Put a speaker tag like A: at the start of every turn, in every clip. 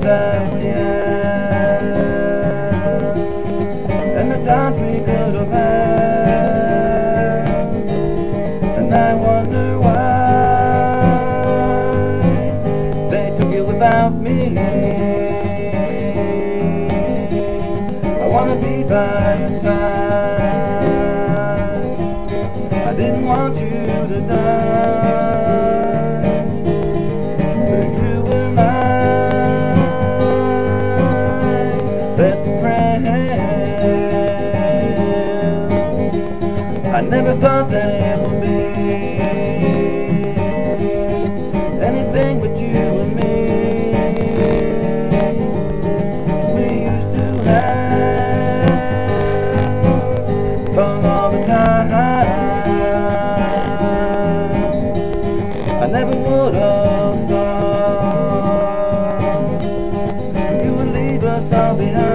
A: had, and the times we could have had, and I wonder why they took it without me. I wanna be by your side. I didn't want you to die. Never thought that it would be anything but you and me. We used to have fun all the time. I never would have thought you would leave us all behind.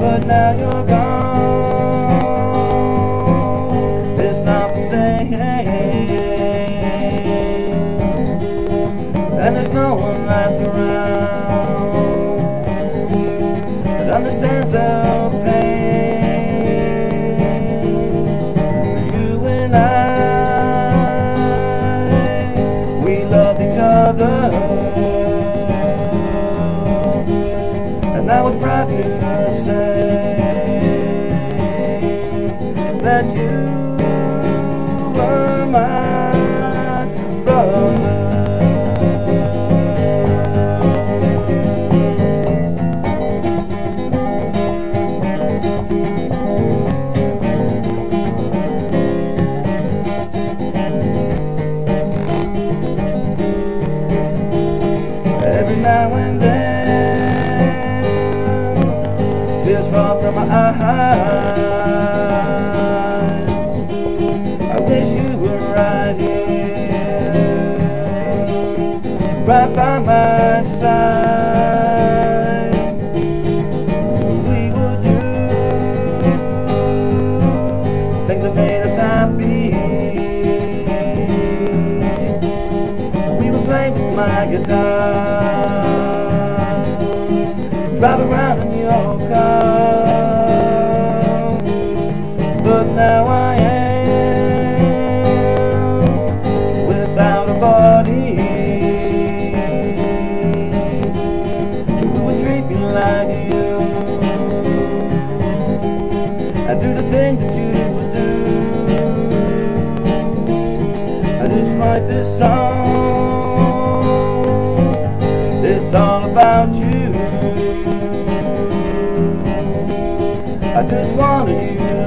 A: But now you're gone. Understands our pain. You and I, we loved each other, and I was proud to say that you were my brother. Now and then, tears fall from my eyes. I wish you were right here, right by my side. We would do things that made us happy. We would play my guitar, drive around in your car. But now I am without a body. Who would treat like you? and do the things that you would do. I just write this song. It's all about you. I just wanted you.